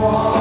One